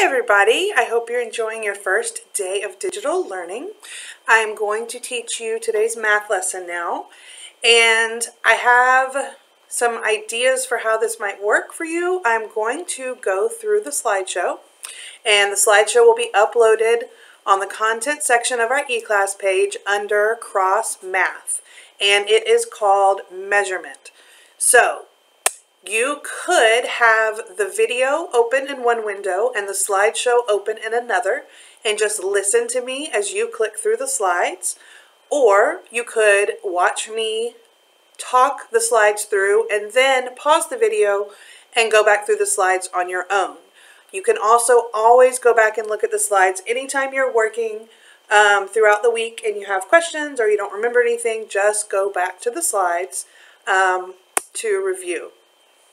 Hi everybody, I hope you're enjoying your first day of digital learning. I'm going to teach you today's math lesson now and I have some ideas for how this might work for you. I'm going to go through the slideshow and the slideshow will be uploaded on the content section of our eClass page under cross math and it is called measurement. So you could have the video open in one window and the slideshow open in another and just listen to me as you click through the slides. Or you could watch me talk the slides through and then pause the video and go back through the slides on your own. You can also always go back and look at the slides anytime you're working um, throughout the week and you have questions or you don't remember anything, just go back to the slides um, to review.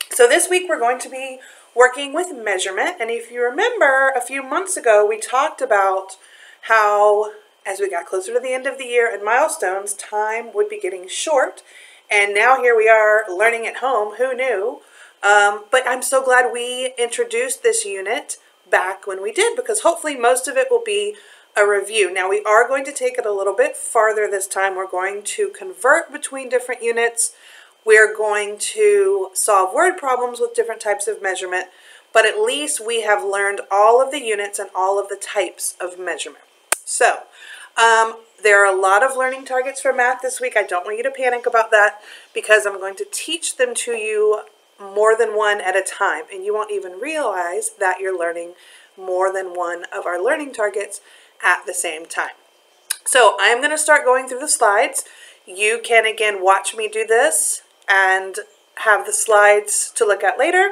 So this week we're going to be working with measurement. And if you remember, a few months ago we talked about how as we got closer to the end of the year and milestones, time would be getting short. And now here we are learning at home. Who knew? Um, but I'm so glad we introduced this unit back when we did because hopefully most of it will be a review. Now we are going to take it a little bit farther this time. We're going to convert between different units. We're going to solve word problems with different types of measurement, but at least we have learned all of the units and all of the types of measurement. So, um, there are a lot of learning targets for math this week. I don't want you to panic about that because I'm going to teach them to you more than one at a time, and you won't even realize that you're learning more than one of our learning targets at the same time. So I'm going to start going through the slides. You can again watch me do this and have the slides to look at later,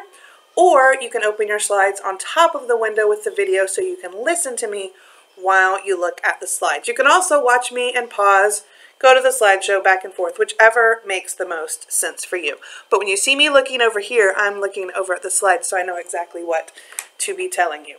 or you can open your slides on top of the window with the video so you can listen to me while you look at the slides. You can also watch me and pause, go to the slideshow back and forth, whichever makes the most sense for you. But when you see me looking over here, I'm looking over at the slides so I know exactly what to be telling you.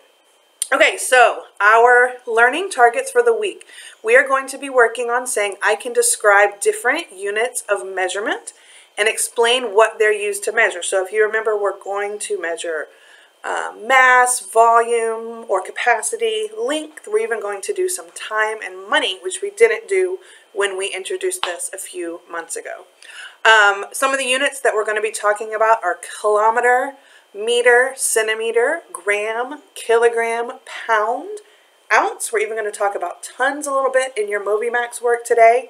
Okay, so our learning targets for the week. We are going to be working on saying I can describe different units of measurement and explain what they're used to measure. So if you remember, we're going to measure uh, mass, volume, or capacity, length. We're even going to do some time and money, which we didn't do when we introduced this a few months ago. Um, some of the units that we're going to be talking about are kilometer, meter, centimeter, gram, kilogram, pound, ounce. We're even going to talk about tons a little bit in your MobyMax work today.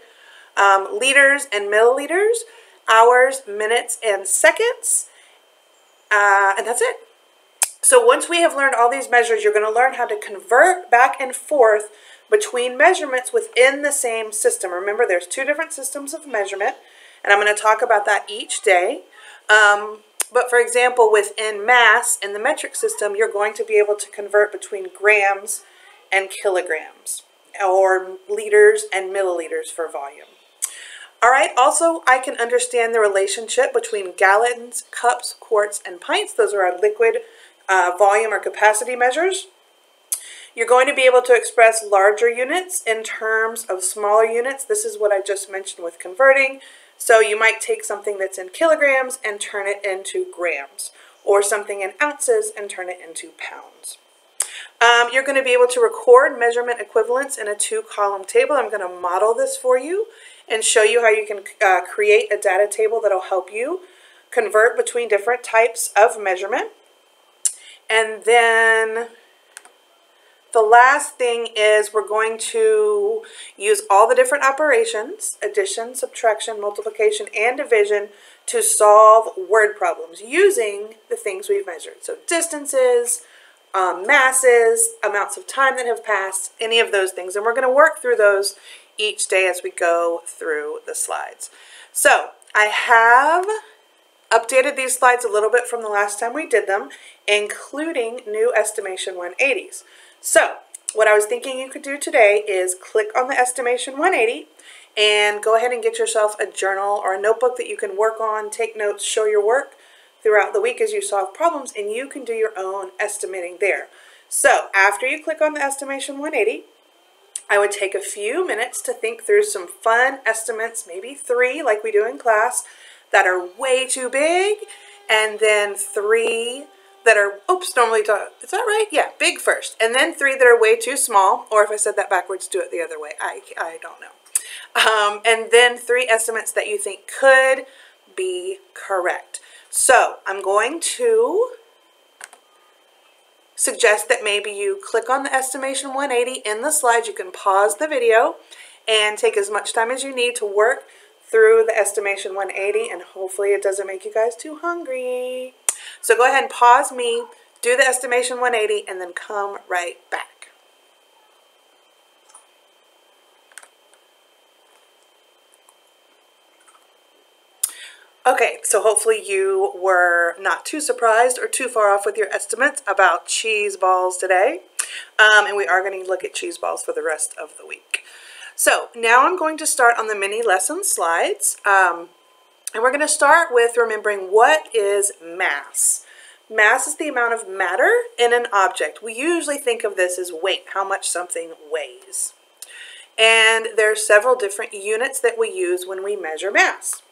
Um, liters and milliliters hours, minutes, and seconds. Uh, and that's it. So once we have learned all these measures, you're going to learn how to convert back and forth between measurements within the same system. Remember, there's two different systems of measurement, and I'm going to talk about that each day. Um, but for example, within mass in the metric system, you're going to be able to convert between grams and kilograms, or liters and milliliters for volume. All right, also I can understand the relationship between gallons, cups, quarts, and pints. Those are our liquid uh, volume or capacity measures. You're going to be able to express larger units in terms of smaller units. This is what I just mentioned with converting. So you might take something that's in kilograms and turn it into grams, or something in ounces and turn it into pounds. Um, you're going to be able to record measurement equivalents in a two-column table. I'm going to model this for you and show you how you can uh, create a data table that'll help you convert between different types of measurement. And then the last thing is we're going to use all the different operations, addition, subtraction, multiplication, and division to solve word problems using the things we've measured. So distances, um, masses, amounts of time that have passed, any of those things. And we're going to work through those each day as we go through the slides. So I have updated these slides a little bit from the last time we did them, including new estimation 180s. So what I was thinking you could do today is click on the estimation 180 and go ahead and get yourself a journal or a notebook that you can work on, take notes, show your work throughout the week as you solve problems, and you can do your own estimating there. So after you click on the estimation 180, I would take a few minutes to think through some fun estimates, maybe three like we do in class, that are way too big, and then three that are, oops, normally, is that right? Yeah, big first. And then three that are way too small, or if I said that backwards, do it the other way. I, I don't know. Um, and then three estimates that you think could be correct. So I'm going to suggest that maybe you click on the estimation 180 in the slides. You can pause the video and take as much time as you need to work through the estimation 180 and hopefully it doesn't make you guys too hungry. So go ahead and pause me, do the estimation 180 and then come right back. Okay, so hopefully you were not too surprised or too far off with your estimates about cheese balls today. Um, and we are going to look at cheese balls for the rest of the week. So now I'm going to start on the mini lesson slides. Um, and we're going to start with remembering what is mass. Mass is the amount of matter in an object. We usually think of this as weight, how much something weighs. And there are several different units that we use when we measure mass.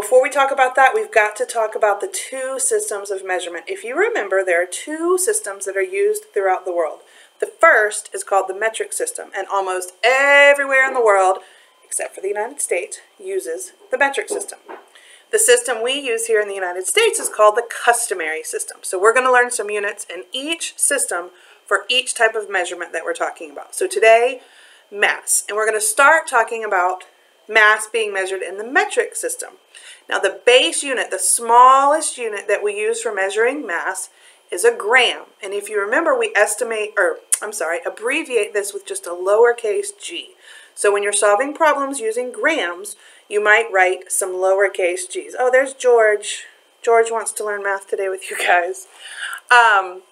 Before we talk about that, we've got to talk about the two systems of measurement. If you remember, there are two systems that are used throughout the world. The first is called the metric system, and almost everywhere in the world, except for the United States, uses the metric system. The system we use here in the United States is called the customary system. So we're going to learn some units in each system for each type of measurement that we're talking about. So today, mass. And we're going to start talking about mass being measured in the metric system. Now the base unit, the smallest unit that we use for measuring mass is a gram. And if you remember, we estimate, or I'm sorry, abbreviate this with just a lowercase g. So when you're solving problems using grams, you might write some lowercase g's. Oh, there's George. George wants to learn math today with you guys. Um,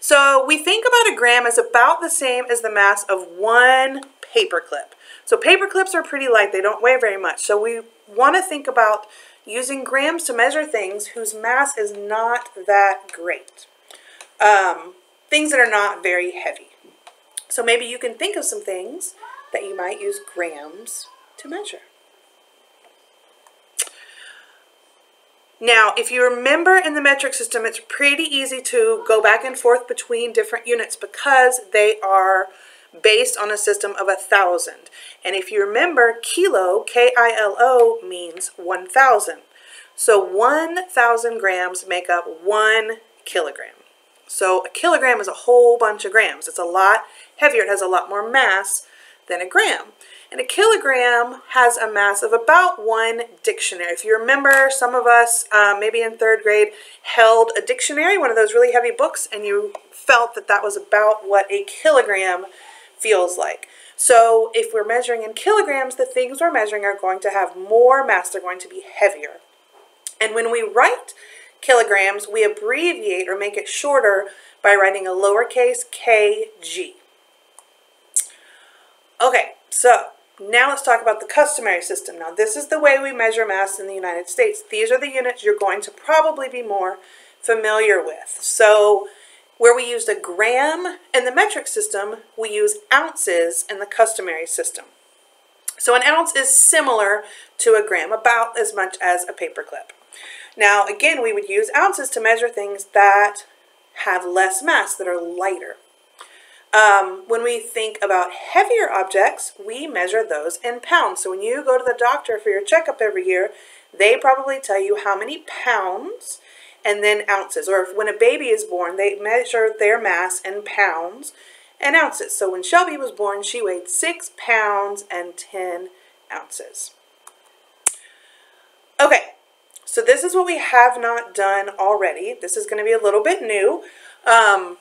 so we think about a gram as about the same as the mass of one paperclip. So paper clips are pretty light. They don't weigh very much. So we want to think about using grams to measure things whose mass is not that great. Um, things that are not very heavy. So maybe you can think of some things that you might use grams to measure. Now, if you remember in the metric system, it's pretty easy to go back and forth between different units because they are based on a system of a thousand. And if you remember, kilo, K-I-L-O, means 1,000. So 1,000 grams make up one kilogram. So a kilogram is a whole bunch of grams. It's a lot heavier. It has a lot more mass than a gram. And a kilogram has a mass of about one dictionary. If you remember, some of us, uh, maybe in third grade, held a dictionary, one of those really heavy books, and you felt that that was about what a kilogram feels like. So if we're measuring in kilograms, the things we're measuring are going to have more mass. They're going to be heavier. And when we write kilograms, we abbreviate or make it shorter by writing a lowercase kg. Okay, so now let's talk about the customary system. Now this is the way we measure mass in the United States. These are the units you're going to probably be more familiar with. So where we use a gram in the metric system, we use ounces in the customary system. So an ounce is similar to a gram, about as much as a paperclip. Now, again, we would use ounces to measure things that have less mass, that are lighter. Um, when we think about heavier objects, we measure those in pounds. So when you go to the doctor for your checkup every year, they probably tell you how many pounds and then ounces. Or if, when a baby is born, they measure their mass in pounds and ounces. So when Shelby was born, she weighed 6 pounds and 10 ounces. Okay, so this is what we have not done already. This is going to be a little bit new. Um,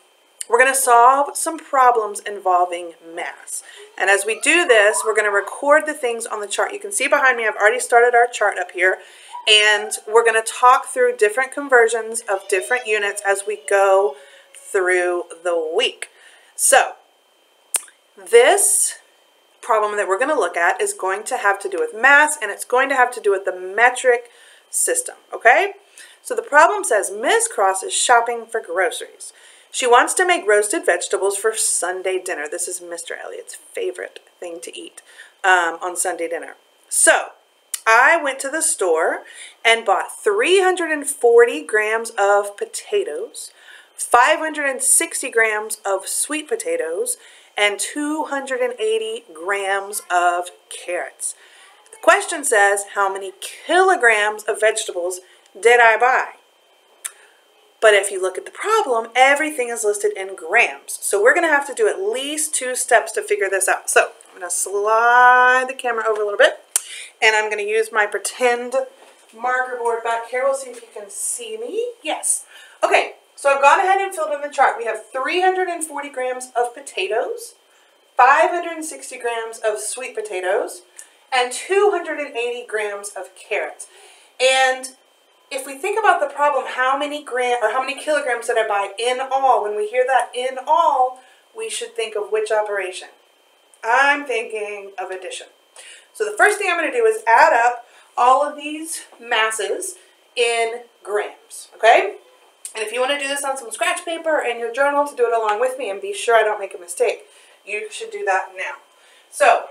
we're going to solve some problems involving mass. And as we do this, we're going to record the things on the chart. You can see behind me, I've already started our chart up here. And we're going to talk through different conversions of different units as we go through the week. So, this problem that we're going to look at is going to have to do with mass and it's going to have to do with the metric system, okay? So the problem says Miss Cross is shopping for groceries. She wants to make roasted vegetables for Sunday dinner. This is Mr. Elliot's favorite thing to eat um, on Sunday dinner. So I went to the store and bought 340 grams of potatoes, 560 grams of sweet potatoes, and 280 grams of carrots. The question says, how many kilograms of vegetables did I buy? But if you look at the problem, everything is listed in grams. So we're going to have to do at least two steps to figure this out. So I'm going to slide the camera over a little bit. And I'm going to use my pretend marker board back here. We'll see if you can see me. Yes. Okay, so I've gone ahead and filled in the chart. We have 340 grams of potatoes, 560 grams of sweet potatoes, and 280 grams of carrots. And if we think about the problem, how many gram or how many kilograms did I buy in all? When we hear that in all, we should think of which operation? I'm thinking of addition. So the first thing I'm going to do is add up all of these masses in grams, okay? And if you want to do this on some scratch paper in your journal to do it along with me and be sure I don't make a mistake, you should do that now. So,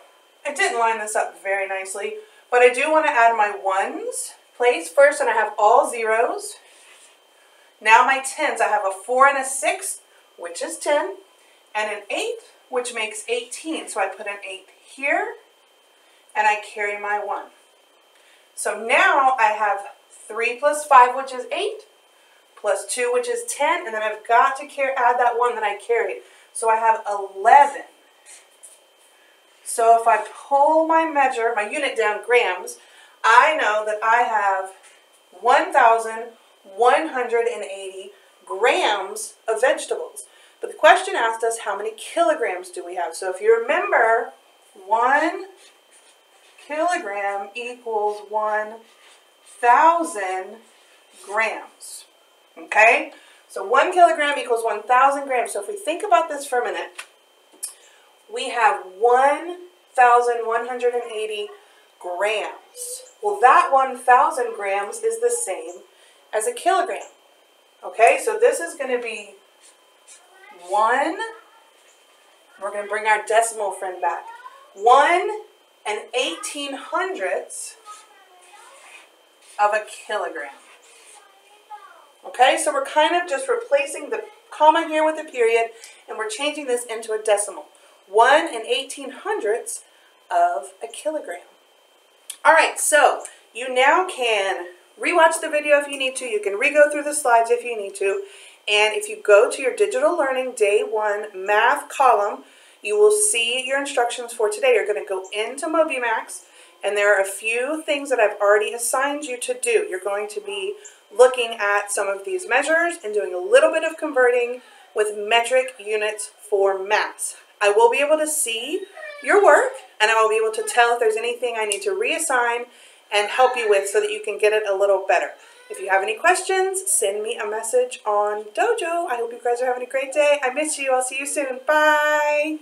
I didn't line this up very nicely, but I do want to add my ones place first and I have all zeros. Now my tens, I have a 4 and a 6, which is 10, and an 8, which makes 18. So I put an 8 here, and I carry my 1. So now I have 3 plus 5, which is 8, plus 2, which is 10, and then I've got to add that 1 that I carried. So I have 11. So if I pull my measure, my unit down grams, I know that I have 1,180 grams of vegetables. But the question asked us how many kilograms do we have. So if you remember, one kilogram equals 1,000 grams. Okay? So one kilogram equals 1,000 grams. So if we think about this for a minute, we have 1,180 grams. Well, that 1,000 grams is the same as a kilogram. Okay, so this is going to be 1, we're going to bring our decimal friend back, 1 and 18 hundredths of a kilogram. Okay, so we're kind of just replacing the comma here with a period, and we're changing this into a decimal. 1 and 18 hundredths of a kilogram. All right, so you now can rewatch the video if you need to. You can re-go through the slides if you need to. And if you go to your digital learning day one math column, you will see your instructions for today. You're going to go into MobyMax, and there are a few things that I've already assigned you to do. You're going to be looking at some of these measures and doing a little bit of converting with metric units for mass. I will be able to see your work and I will be able to tell if there's anything I need to reassign and help you with so that you can get it a little better. If you have any questions, send me a message on Dojo. I hope you guys are having a great day. I miss you. I'll see you soon. Bye.